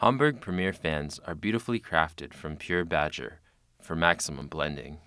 Hamburg Premier fans are beautifully crafted from pure badger for maximum blending.